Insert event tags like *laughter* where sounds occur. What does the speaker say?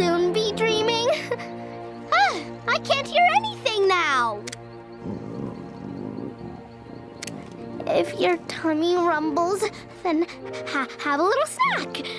soon be dreaming. *laughs* ah, I can't hear anything now. If your tummy rumbles, then ha have a little snack.